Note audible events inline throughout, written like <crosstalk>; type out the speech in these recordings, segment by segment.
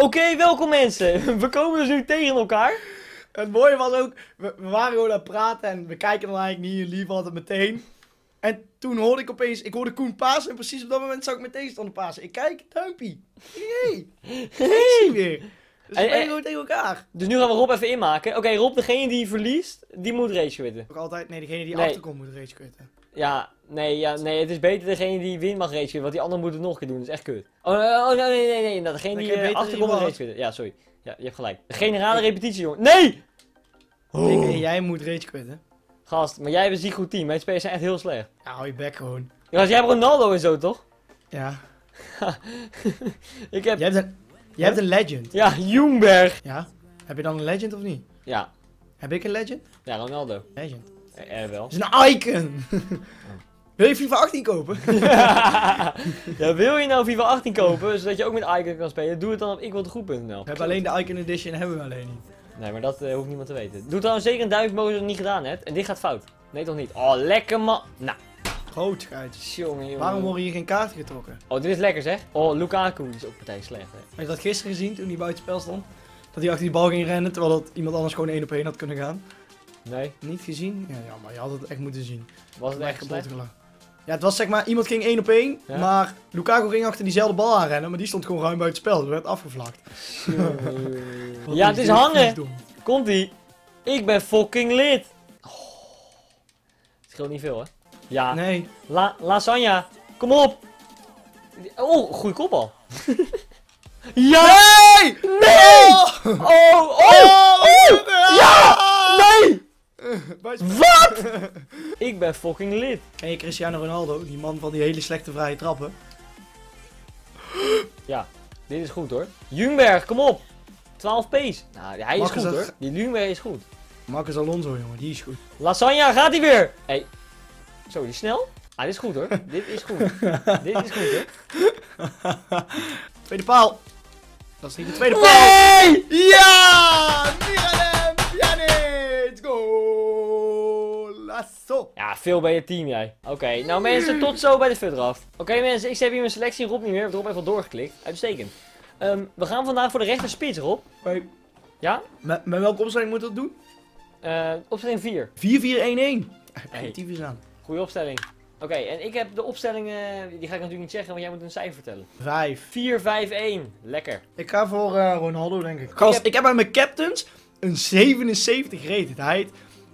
Oké, welkom mensen. <laughs> We komen dus nu tegen elkaar. Het mooie was ook, we, we waren gewoon aan het praten en we kijken dan eigenlijk niet, lief had het meteen. En toen hoorde ik opeens, ik hoorde Koen pasen en precies op dat moment zag ik mijn tegenstander pasen. Ik kijk, duimpie. Hey, <laughs> hey. weer. Dus we spelen en- gewoon tegen elkaar. Dus nu gaan we Rob even inmaken. Oké, Rob, degene die verliest, die moet race quitten. Ook altijd, nee, degene die Nee. achterkomt moet race quitten. Ja, nee, ja, nee, het is beter degene die wint mag race want die andere moet het nog een keer doen. Dat is echt kut. Oh, oh, oh, nee, nee, nee, nee. Nou, degene die eh, beter achterkomt race quitten. Ja, sorry. Ja, je hebt gelijk. De generale repetitie, jongen. Nee! Oh. Ik, en jij moet race quitten. Gast, maar jij hebt een ziek goed team. Mijn spelers zijn echt heel slecht. Ja, hou je bek gewoon. Ja, jij hebt Ronaldo en zo, toch? Ja. <laughs> Ik heb... Jij hebt een, jij hebt een legend. Ja, Jungberg. Ja. Heb je dan een legend of niet? Ja, Heb ik een legend? ja, Ronaldo. Legend. Eh, eh, wel. Dat is een icon. <laughs> Wil je FIFA 18 kopen? <laughs> ja, wil je nou FIFA 18 kopen, zodat je ook met Icon kan spelen? Doe het dan op ikwildegoed.nl. We hebben alleen de Icon Edition, hebben we alleen niet. Nee, maar dat eh, hoeft niemand te weten. Doe trouwens zeker een duimpje omhoog als je het niet gedaan hebt. En dit gaat fout. Nee, toch niet? Oh, lekker man. Nou, Groot scheids. jongen, jongen. Waarom worden hier geen kaarten getrokken? Oh, dit is lekker zeg. Oh, Lukaku, die is ook partij slecht. Hè. Heb je dat gisteren gezien toen hij buiten spel stond? Dat hij achter die bal ging rennen terwijl dat iemand anders gewoon één op één had kunnen gaan? Nee, Niet gezien? Ja, ja, maar je had het echt moeten zien. was het echt kapot. Ja, het was zeg maar, iemand ging één op één, Ja? maar Lukaku ging achter diezelfde bal aanrennen, maar die stond gewoon ruim buiten spel, dus werd afgevlakt. <laughs> Ja, het is hangen. Komt-ie. Ik ben fucking lid. Oh. Het scheelt niet veel, hè? Ja, Nee, La Lasagna, kom op! Oh, goede kopbal. <laughs> ja! Nee! Nee! Oh! Oh, oh! Oh! Ja! Nee! Wat? Ik ben fucking lid. Ken je Cristiano Ronaldo, die man van die hele slechte vrije trappen? Dit is goed hoor. Jungberg, kom op! 12 pace. Nou, hij is Marcus goed hoor. Die Jungberg is goed. Marcus Alonso, jongen, die is goed. Lasagna, gaat hij weer? Hey. Zo, die is snel? Ah, dit is goed hoor. dit is goed. <laughs> dit is goed hoor. Tweede paal. Dat is niet de tweede paal. Nee! Ja! Lasso! Ja, veel bij je team jij. Oké, nou mensen, tot zo bij de fut eraf. Oké mensen, ik heb hier mijn selectie Rob niet meer. Ik heb Rob even doorgeklikt. Uitstekend. Ehm, we gaan vandaag voor de rechter spits, Rob. Met, Ja? met welke opstelling moet dat doen? 4-4-1-1. Eh opstelling 4. Hey. Hey. Tyfus aan. Goeie opstelling. Oké, en ik heb de opstelling, eh, die ga ik natuurlijk niet zeggen, want jij moet een cijfer vertellen. 5. 4, 5, 1. Lekker. Ik ga voor eh, Ronaldo, denk ik. Gast, heb- ik heb bij mijn captains een 77 rated.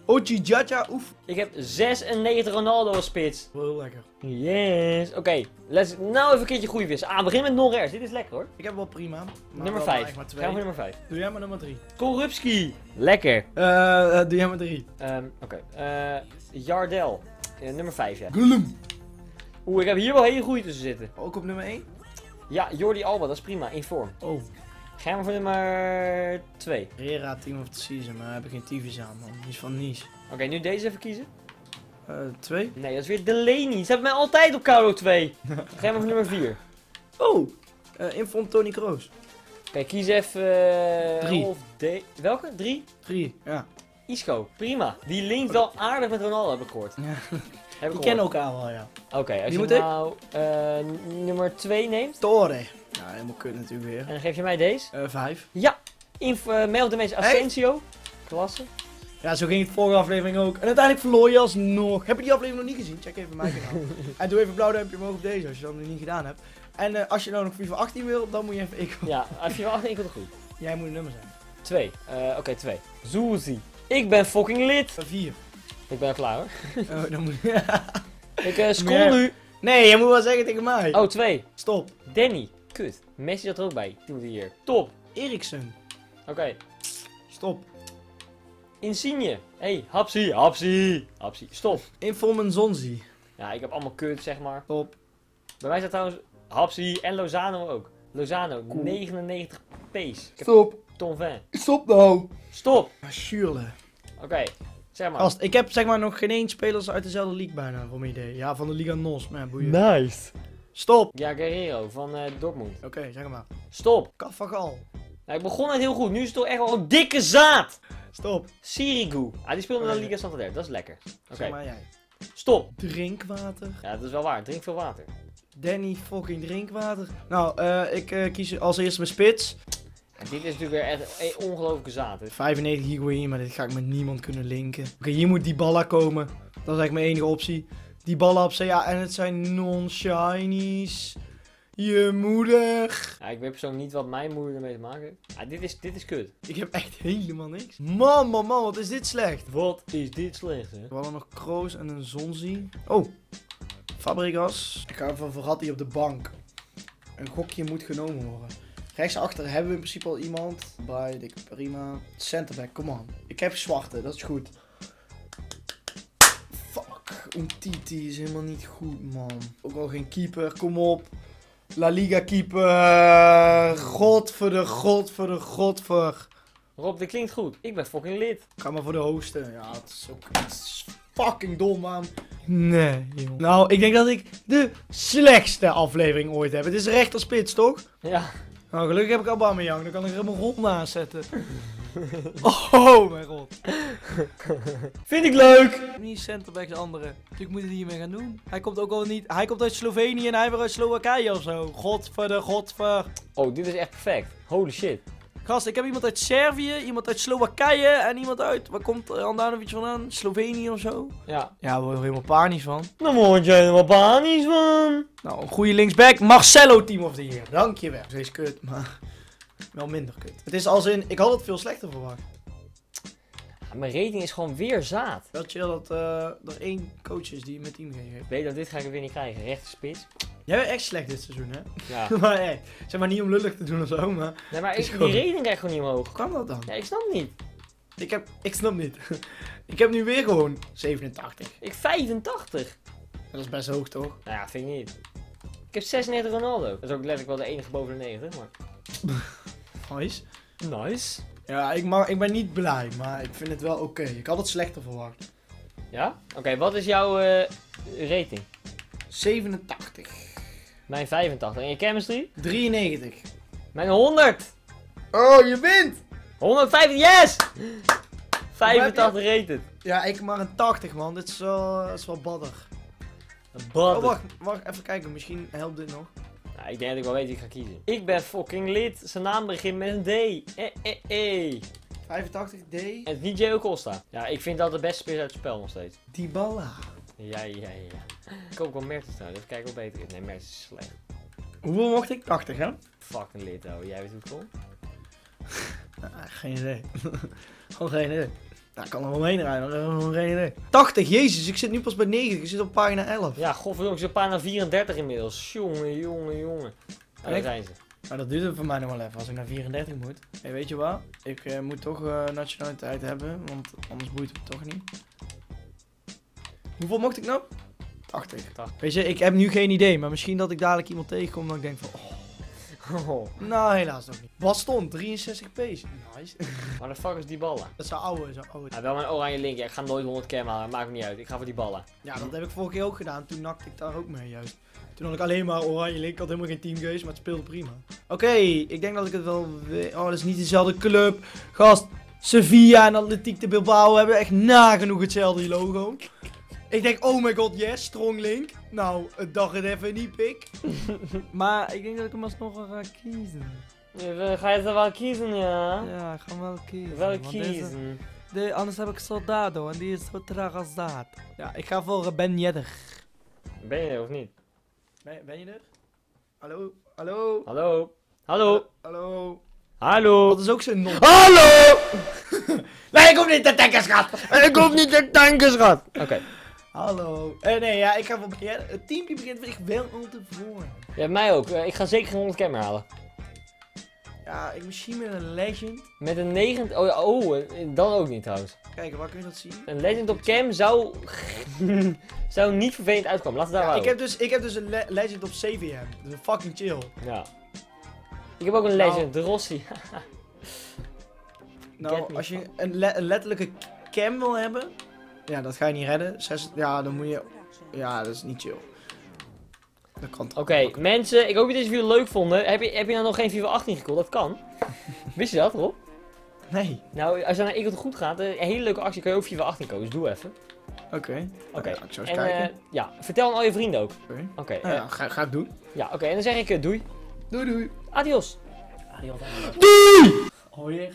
Ochi Jaja Oef. Ik heb 96 Ronaldo als spits. Wel heel lekker. Yes. Oké, let's nou even een keertje goede vis. Ah, begin met Norres. Dit is lekker hoor. Ik heb wel prima. nummer wel 5. eigenlijk maar twee. Gaan we voor nummer 5. Doe jij maar nummer 3. Korupski. Lekker. Eh, eh, doe jij maar 3. Ehm, Oké. Eh, Jardel. Eh, nummer 5, ja. Glum. Oeh, ik heb hier wel hele goede tussen zitten. Ook op nummer 1? Ja, Jordi Alba, dat is prima. In vorm. Oh. Gaan we voor nummer 2. Rera Team of the Season, maar daar heb ik geen tyfus aan, man. Die is van Nice. Oké, nu deze even kiezen. Eh, 2? Nee, dat is weer Delaney. Ze hebben mij altijd op Carlo 2. <laughs> Gaan we voor nummer 4. Oh! Eh Inform Tony Kroos. Oké, kies even... eh, Drie. Rolf D. Welke? 3? 3. Ja. Isco. Prima. Die linkt wel aardig met Ronaldo, heb ik gehoord. ja. Heb ik Die kennen elkaar wel, ja. Oké, als Wie je nou eh, n- nummer 2 neemt. Torre. Ja, helemaal kut natuurlijk weer. En dan geef je mij deze. Eh 5. Ja. Inf, uh, mail de mensen Hey. Asensio. Klasse. Ja, zo ging het vorige aflevering ook. En uiteindelijk verloor je alsnog. Heb je die aflevering nog niet gezien? Check even mijn kanaal. <laughs> en doe even een blauw duimpje omhoog op deze als je dat nog niet gedaan hebt. En eh, als je nou nog FIFA 18 wil, dan moet je even ik. Ja, als je wel achter, ik wil het goed. <laughs> Jij moet een nummer zijn. 2. Oké, 2. Zuzi. Ik ben fucking lid. 4. Ik ben klaar hoor. <laughs> oh, dan moet Ik uh, nu. Nee, je moet wel zeggen tegen mij. Oh, 2. Stop. Danny. Kut. Messi zat er ook bij. Die moet hier. Top. Eriksen. Oké. Stop. Insigne. Hey, Hapsi. Hapsi. Hapsi. Stop. Inform Zonzi. Ja, ik heb allemaal kut zeg maar. Stop. Bij mij staat trouwens Hapsi en Lozano ook. Lozano, Cool. 99 pace. Stop. Ton Van. Stop nou. Stop. Ah, Sjurle. Oké. Zeg maar. Gast, ik heb zeg maar nog geen één spelers uit dezelfde league bijna, voor mijn idee. Ja, van de Liga NOS, maar ja, boeien. Nice. Stop. Ja, Guerrero van eh, Dortmund. Oké, zeg maar. Stop. Cavagal. Nou, ik begon het heel goed. Nu is het toch echt wel een dikke zaad. Stop. Sirigu. Ah, die speelde in de. Liga Santander. Dat is lekker. Oké. Zeg maar jij. Stop. Drinkwater. Ja, dat is wel waar. Drink veel water. Danny fucking drinkwater. Nou, eh, ik eh, kies als eerste mijn spits. Ja, dit is natuurlijk weer echt een ongelooflijke zaad. hè. 95 gigabyte, maar dit ga ik met niemand kunnen linken. Oké, hier moet die ballen komen. Dat is eigenlijk mijn enige optie. Die ballen op CA en het zijn non-shinies. Je moeder. Ja, ik weet persoonlijk niet wat mijn moeder ermee te maken heeft. Ja, dit is, dit is kut. Ik heb echt helemaal niks. Man, man, man, wat is dit slecht. Wat is dit slecht, hè? We hadden nog Kroos en een Zonzi. Oh, Fabregas. Ik ga even voor Ratti op de bank. Een gokje moet genomen worden. Rechtsachter hebben we in principe al iemand. Bij, dik prima. Centerback, come on. Ik heb zwarte, dat is goed. Umtiti is helemaal niet goed, man. Ook al geen keeper, kom op. La Liga keeper. God voor de god voor de god voor. Rob, dit klinkt goed. Ik ben fucking lid. Ga maar voor de hosten. Ja, het is ook fucking dom, man. Nee, joh. Nou, ik denk dat ik de slechtste aflevering ooit heb. Het is rechter spits, toch? Ja. Nou, gelukkig heb ik Aubameyang. Dan kan ik er helemaal rond naast zetten. <laughs> Oh, mijn god. Vind ik leuk! Niet centerbacks andere. Natuurlijk moet hij hiermee gaan doen. Hij komt ook al niet... Hij komt uit Slovenië en hij weer uit Slowakije of zo. God voor de god voor... Oh, dit is echt perfect. Holy shit. Gast, ik heb iemand uit Servië, iemand uit Slowakije en iemand uit... Waar komt uh, Andanovic vandaan? Slovenië of zo? Ja. Ja, daar word je helemaal panisch van. Dan word je helemaal panisch van. Nou, een goede linksback. Marcelo Team of the Year. Dankjewel. Deze kut, maar wel minder kut. Het is als in, ik had het veel slechter verwacht. Ja, mijn rating is gewoon weer zaad. Wel chill dat eh, er één coach is die mijn team geeft. Weet dat dit ga ik er weer niet krijgen. Rechter spits. Jij bent echt slecht dit seizoen, hè? Ja. <laughs> maar hey, zeg maar niet om lullig te doen of zo, maar... Nee, maar ik, die gewoon- rating krijgt gewoon niet omhoog. Hoe kan dat dan? Ja, ik snap niet. Ik heb, ik snap niet. <laughs> ik heb nu weer gewoon 87. Ik 85. Dat is best hoog, toch? Nou ja, vind ik niet. Ik heb 96 Ronaldo. Dat is ook letterlijk wel de enige boven de 90, maar... <laughs> Nice. Nice. Ja, ik, mag, ik ben niet blij, maar ik vind het wel oké. Ik had het slechter verwacht. Ja? Oké, wat is jouw eh, rating? 87. Mijn 85. En je chemistry? 93. Mijn 100! Oh, je wint! 150, yes! 85 rated. Ja, ik maar een 80, man. Dit is wel, is wel badder. Wat? Oh, wacht, wacht, even kijken. Misschien helpt dit nog. Nou, ik denk dat ik wel weet wie ik ga kiezen. Ik ben fucking lid. Zijn naam begint met een D. Eh, eh, eh. 85D. En Diego Costa. Ja, ik vind dat de beste speler uit het spel nog steeds. Dybala. Ja, ja, ja. Ik hoop wel Mertens trouwens. Even kijken hoe beter is. Nee, Mertens is slecht. Hoeveel mocht ik? 80, hè? Fucking lid, oh. Jij weet hoe het komt? <laughs> Ah, geen idee. <laughs> Gewoon geen idee. Nou, ik kan er wel heen rijden, gewoon geen idee. 80, jezus, ik zit nu pas bij 9. Ik zit op pagina 11. Ja, godverdomme. Ik zit op pagina 34 inmiddels. Jongen, jongen, jongen. Daar zijn ze. Maar dat duurt voor mij nog wel even als ik naar 34 moet. Hey, weet je wat? Ik eh, moet toch eh, nationaliteit hebben, want anders boeit het toch niet. Hoeveel mocht ik nou? 80. 80. Weet je, ik heb nu geen idee, maar misschien dat ik dadelijk iemand tegenkom dat ik denk van, oh, <laughs> Oh, nou helaas nog niet. Baston, 63 pace. Nice. <laughs> waar de fuck is die ballen? dat zou oude, zou oude. Ja, wel mijn oranje link. Ja, ik ga nooit 100 keer halen. Maakt me niet uit. Ik ga voor die ballen. Ja, dat heb ik vorige keer ook gedaan. Toen nakte ik daar ook mee juist. Toen had ik alleen maar oranje link. Ik had helemaal geen teamgeest, maar het speelde prima. Oké, ik denk dat ik het wel weet. Oh, dat is niet dezelfde club. Gast, Sevilla en Atletiek de Bilbao hebben echt nagenoeg hetzelfde logo. Ik denk, oh my god, yes, strong link. Nou, het dacht het even niet, pik. <laughs> maar ik denk dat ik hem alsnog wel ga kiezen. Ga je het wel kiezen, ja? Ja, ik ga hem wel kiezen. Wel want deze- kiezen. de, anders heb ik Soldado en die is zo traag als dat. Ja, ik ga voor Ben Yedder. Ben je er of niet? Ben, ben je er? Hallo? Hallo? Hallo? Hallo? Hallo? Hallo? Dat is ook zo'n non. Hallo? <laughs> Nee, ik hoef niet te tanken, schat! Ik hoef niet te tanken, schat. Oké. Hallo. Eh, nee, ja, ik ga voor ja, Het teampje begint echt wel al te voor. Ja, mij ook. Eh, Ik ga zeker geen 100 keer meer halen. Ja, ik misschien met een legend. Met een 9... Oh, ja, oh, eh, dan ook niet trouwens. Kijk, waar kun je dat zien? Een legend op cam zou... <laughs> zou niet vervelend uitkomen. Laten we daar Ja, ik, houden. heb dus, ik heb dus een le- legend op CVM. Dat is fucking chill. Ja. Ik heb ook een Nou. legend, de Rossi. <laughs> Nou, als je een, le- een letterlijke cam wil hebben, ja, dat ga je niet redden. Zes, ja, dan moet je. Ja, dat is niet chill. Dat kan toch. Oké, mensen, ik hoop dat deze video leuk vonden. Heb je, heb je nou nog geen FIFA 18 gekocht? Dat kan. <laughs> Wist je dat, Rob? Nee. Nou, als je naar Ik het goed gaat, een hele leuke actie, kan je ook FIFA 18 kopen. Dus doe even. Oké. Oké. Ja, ik zou eens En kijken. eh, ja, vertel aan al je vrienden ook. Oké. Oké, Nou eh, ja, ga, ga ik doen. ja, oké. En dan zeg ik eh, doei. Doei doei. Adios. Adios. Doei!